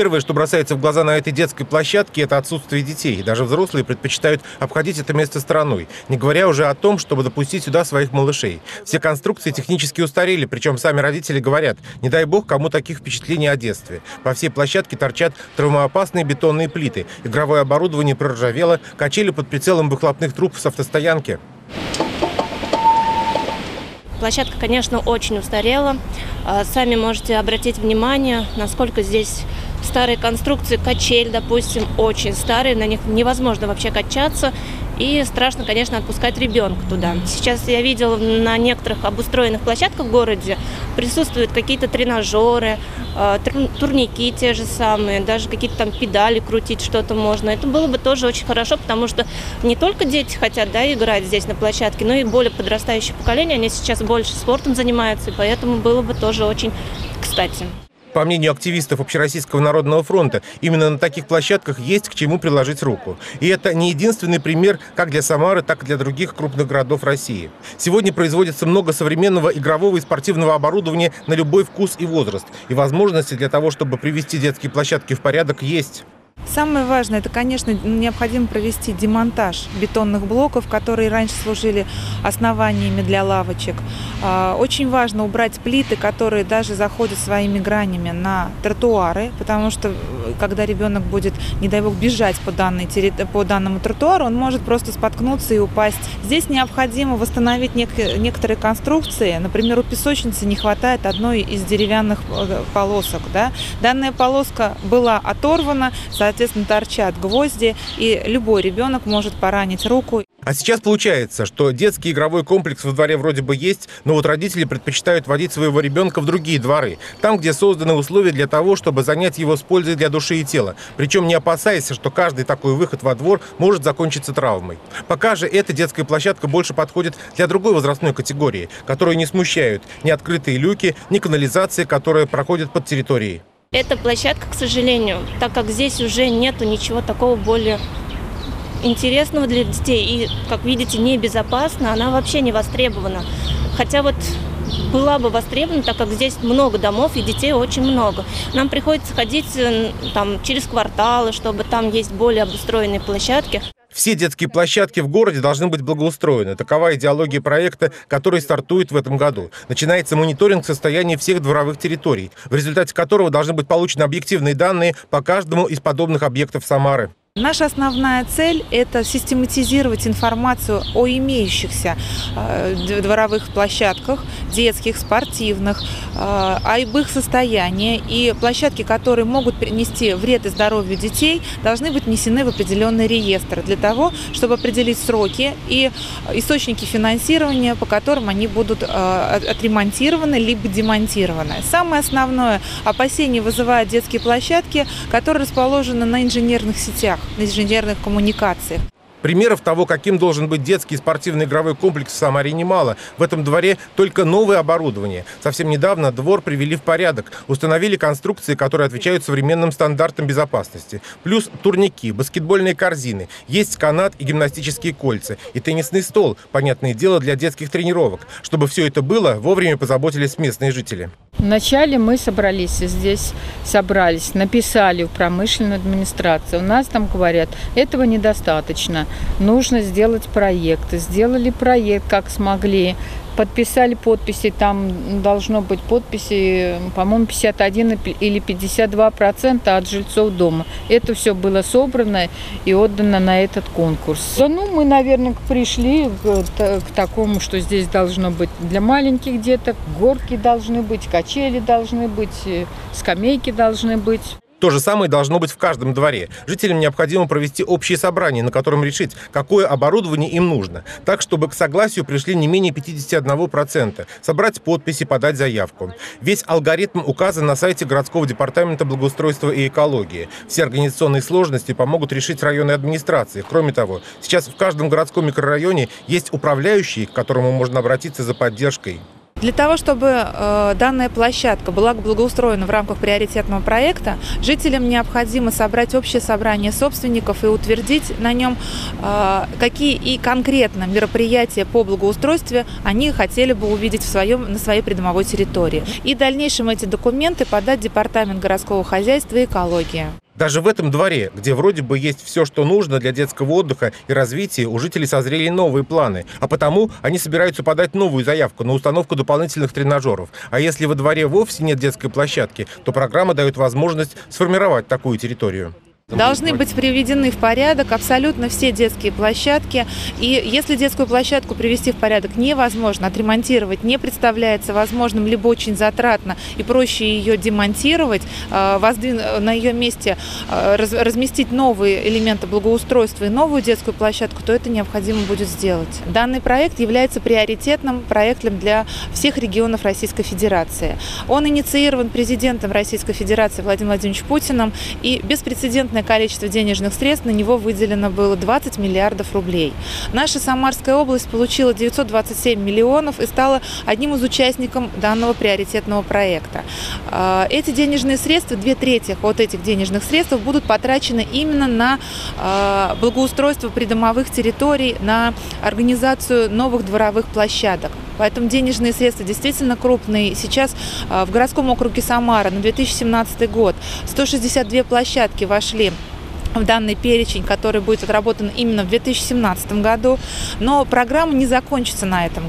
Первое, что бросается в глаза на этой детской площадке, это отсутствие детей. Даже взрослые предпочитают обходить это место стороной, не говоря уже о том, чтобы допустить сюда своих малышей. Все конструкции технически устарели, причем сами родители говорят, не дай бог кому таких впечатлений о детстве. По всей площадке торчат травмоопасные бетонные плиты, игровое оборудование проржавело, качели под прицелом выхлопных труб с автостоянки. Площадка, конечно, очень устарела. А, сами можете обратить внимание, насколько здесь старые конструкции, качель, допустим, очень старые, на них невозможно вообще качаться. И страшно, конечно, отпускать ребенка туда. Сейчас я видела на некоторых обустроенных площадках в городе присутствуют какие-то тренажеры, э, турники те же самые, даже какие-то там педали крутить что-то можно. Это было бы тоже очень хорошо, потому что не только дети хотят да, играть здесь на площадке, но и более подрастающее поколение, они сейчас больше спортом занимаются, и поэтому было бы тоже очень кстати. По мнению активистов Общероссийского народного фронта, именно на таких площадках есть к чему приложить руку. И это не единственный пример как для Самары, так и для других крупных городов России. Сегодня производится много современного игрового и спортивного оборудования на любой вкус и возраст. И возможности для того, чтобы привести детские площадки в порядок, есть. Самое важное, это, конечно, необходимо провести демонтаж бетонных блоков, которые раньше служили основаниями для лавочек. А, очень важно убрать плиты, которые даже заходят своими гранями на тротуары, потому что э, когда ребенок будет, не дай бог, бежать по, данной, по данному тротуару, он может просто споткнуться и упасть. Здесь необходимо восстановить некоторые конструкции. Например, у песочницы не хватает одной из деревянных э, полосок. Да? Данная полоска была оторвана, соответственно, торчат гвозди, и любой ребенок может поранить руку. А сейчас получается, что детский игровой комплекс во дворе вроде бы есть, но вот родители предпочитают водить своего ребенка в другие дворы, там, где созданы условия для того, чтобы занять его с пользой для души и тела, причем не опасаясь, что каждый такой выход во двор может закончиться травмой. Пока же эта детская площадка больше подходит для другой возрастной категории, которую не смущают ни открытые люки, ни канализация, которая проходит под территорией. Эта площадка, к сожалению, так как здесь уже нету ничего такого более интересного для детей и, как видите, небезопасно, она вообще не востребована. Хотя вот была бы востребована, так как здесь много домов и детей очень много. Нам приходится ходить там, через кварталы, чтобы там есть более обустроенные площадки. Все детские площадки в городе должны быть благоустроены. Такова идеология проекта, который стартует в этом году. Начинается мониторинг состояния всех дворовых территорий, в результате которого должны быть получены объективные данные по каждому из подобных объектов Самары. Наша основная цель – это систематизировать информацию о имеющихся э, дворовых площадках, детских, спортивных, э, о их состоянии. И площадки, которые могут принести вред и здоровью детей, должны быть внесены в определенный реестр для того, чтобы определить сроки и источники финансирования, по которым они будут э, отремонтированы либо демонтированы. Самое основное опасение вызывают детские площадки, которые расположены на инженерных сетях на инженерных коммуникациях. Примеров того, каким должен быть детский спортивный игровой комплекс в Самаре немало. В этом дворе только новое оборудование. Совсем недавно двор привели в порядок. Установили конструкции, которые отвечают современным стандартам безопасности. Плюс турники, баскетбольные корзины. Есть канат и гимнастические кольца. И теннисный стол, понятное дело, для детских тренировок. Чтобы все это было, вовремя позаботились местные жители. Вначале мы собрались здесь, собрались, написали в промышленную администрацию. У нас там говорят, этого недостаточно, нужно сделать проект. Сделали проект, как смогли подписали подписи, там должно быть подписи, по-моему, 51 или 52 процента от жильцов дома. Это все было собрано и отдано на этот конкурс. Да, ну, мы, наверное, пришли к, к такому, что здесь должно быть для маленьких деток, горки должны быть, качели должны быть, э, скамейки должны быть. То же самое должно быть в каждом дворе. Жителям необходимо провести общее собрание, на котором решить, какое оборудование им нужно. Так, чтобы к согласию пришли не менее 51%. Собрать подписи, подать заявку. Весь алгоритм указан на сайте городского департамента благоустройства и экологии. Все организационные сложности помогут решить районные администрации. Кроме того, сейчас в каждом городском микрорайоне есть управляющий, к которому можно обратиться за поддержкой. Для того, чтобы э, данная площадка была благоустроена в рамках приоритетного проекта, жителям необходимо собрать общее собрание собственников и утвердить на нем, э, какие и конкретно мероприятия по благоустройству они хотели бы увидеть в своем, на своей придомовой территории. И в дальнейшем эти документы подать Департамент городского хозяйства и экологии. Даже в этом дворе, где вроде бы есть все, что нужно для детского отдыха и развития, у жителей созрели новые планы. А потому они собираются подать новую заявку на установку дополнительных тренажеров. А если во дворе вовсе нет детской площадки, то программа дает возможность сформировать такую территорию. Должны быть приведены в порядок абсолютно все детские площадки. И если детскую площадку привести в порядок невозможно, отремонтировать не представляется возможным, либо очень затратно и проще ее демонтировать, э, на ее месте э, разместить новые элементы благоустройства и новую детскую площадку, то это необходимо будет сделать. Данный проект является приоритетным проектом для всех регионов Российской Федерации. Он инициирован президентом Российской Федерации Владимиром Владимировичем Путиным и беспрецедентное огромное количество денежных средств, на него выделено было 20 миллиардов рублей. Наша Самарская область получила 927 миллионов и стала одним из участников данного приоритетного проекта. А, эти денежные средства, две трети от этих денежных средств будут потрачены именно на а, благоустройство придомовых территорий, на организацию новых дворовых площадок. Поэтому денежные средства действительно крупные. Сейчас а, в городском округе Самара на 2017 год 162 площадки вошли в данный перечень, который будет отработан именно в 2017 году. Но программа не закончится на этом.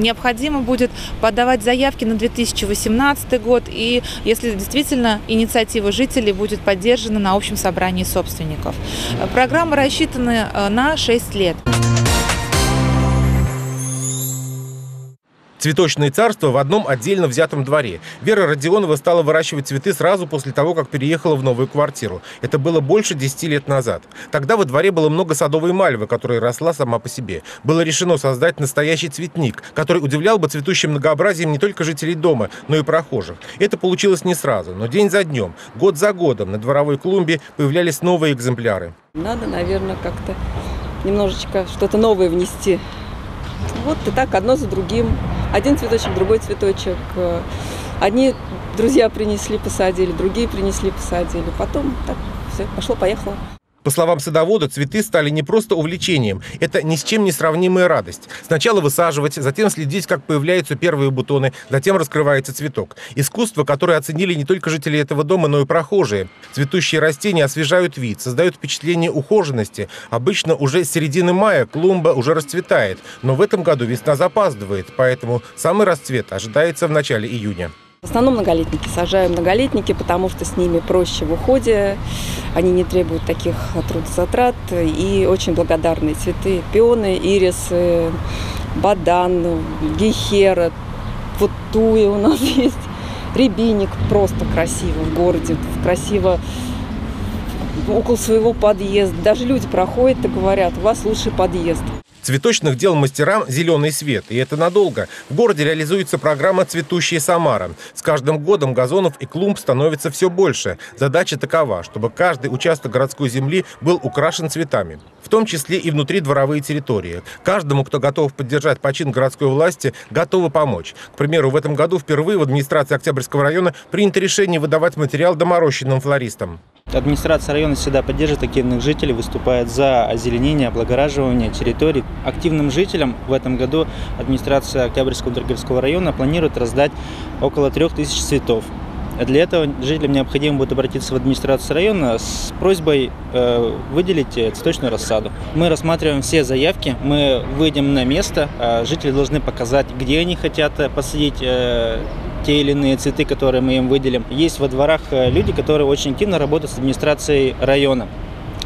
Необходимо будет подавать заявки на 2018 год, и если действительно инициатива жителей будет поддержана на общем собрании собственников. Программа рассчитана э, на 6 лет. Цветочное царство в одном отдельно взятом дворе. Вера Родионова стала выращивать цветы сразу после того, как переехала в новую квартиру. Это было больше 10 лет назад. Тогда во дворе было много садовой мальвы, которая росла сама по себе. Было решено создать настоящий цветник, который удивлял бы цветущим многообразием не только жителей дома, но и прохожих. Это получилось не сразу, но день за днем, год за годом на дворовой клумбе появлялись новые экземпляры. Надо, наверное, как-то немножечко что-то новое внести. Вот и так одно за другим один цветочек, другой цветочек. Одни друзья принесли, посадили, другие принесли, посадили. Потом так все, пошло-поехало. По словам садовода, цветы стали не просто увлечением, это ни с чем не сравнимая радость. Сначала высаживать, затем следить, как появляются первые бутоны, затем раскрывается цветок. Искусство, которое оценили не только жители этого дома, но и прохожие. Цветущие растения освежают вид, создают впечатление ухоженности. Обычно уже с середины мая клумба уже расцветает, но в этом году весна запаздывает, поэтому самый расцвет ожидается в начале июня. В основном многолетники. Сажаю многолетники, потому что с ними проще в уходе. Они не требуют таких трудозатрат. И очень благодарные цветы. Пионы, ирисы, бадан, гейхера, вот туи у нас есть. Рябиник просто красиво в городе, красиво около своего подъезда. Даже люди проходят и говорят, у вас лучший подъезд. Цветочных дел мастерам «Зеленый свет». И это надолго. В городе реализуется программа «Цветущая Самара». С каждым годом газонов и клумб становится все больше. Задача такова, чтобы каждый участок городской земли был украшен цветами. В том числе и внутри дворовые территории. Каждому, кто готов поддержать почин городской власти, готовы помочь. К примеру, в этом году впервые в администрации Октябрьского района принято решение выдавать материал доморощенным флористам. Администрация района всегда поддерживает активных жителей, выступает за озеленение, облагораживание территорий. Активным жителям в этом году администрация Октябрьского Дрогерского района планирует раздать около 3000 цветов. Для этого жителям необходимо будет обратиться в администрацию района с просьбой э, выделить цветочную рассаду. Мы рассматриваем все заявки, мы выйдем на место, э, жители должны показать, где они хотят посадить э, те или иные цветы, которые мы им выделим. Есть во дворах э, люди, которые очень активно работают с администрацией района.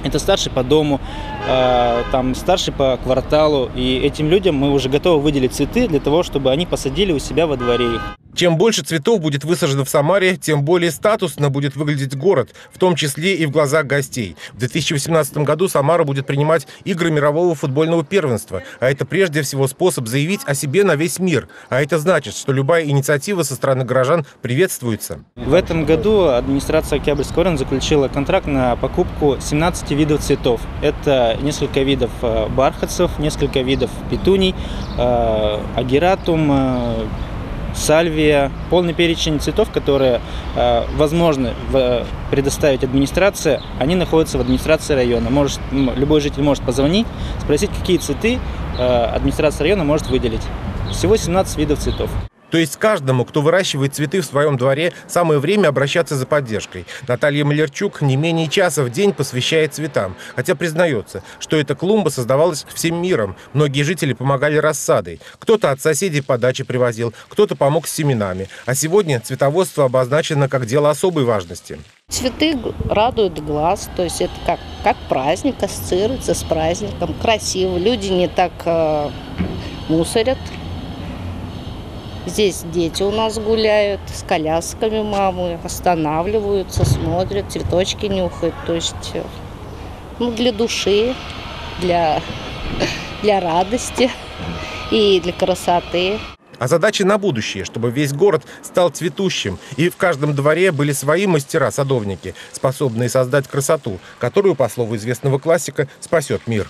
Это старший по дому, там старший по кварталу. И этим людям мы уже готовы выделить цветы для того, чтобы они посадили у себя во дворе их. Чем больше цветов будет высажено в Самаре, тем более статусно будет выглядеть город, в том числе и в глазах гостей. В 2018 году Самара будет принимать игры мирового футбольного первенства, а это прежде всего способ заявить о себе на весь мир. А это значит, что любая инициатива со стороны горожан приветствуется. В этом году администрация Октябрьского района заключила контракт на покупку 17 видов цветов. Это несколько видов э, бархатцев, несколько видов петуний, э, агератум, э, сальвия, полный перечень цветов, которые э, возможно предоставить администрация, они находятся в администрации района. Может, любой житель может позвонить, спросить, какие цветы администрация района может выделить. Всего 17 видов цветов. То есть каждому, кто выращивает цветы в своем дворе, самое время обращаться за поддержкой. Наталья Малерчук не менее часа в день посвящает цветам, хотя признается, что эта клумба создавалась всем миром. Многие жители помогали рассадой. Кто-то от соседей по даче привозил, кто-то помог с семенами. А сегодня цветоводство обозначено как дело особой важности. Цветы радуют глаз, то есть это как, как праздник, ассоциируется с праздником, красиво. Люди не так э, мусорят, Здесь дети у нас гуляют с колясками мамы, останавливаются, смотрят, цветочки нюхают. То есть э, ну, для души, для, для радости и для красоты. А задачи на будущее, чтобы весь город стал цветущим, и в каждом дворе были свои мастера-садовники, способные создать красоту, которую, по слову известного классика, спасет мир.